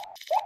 Woo!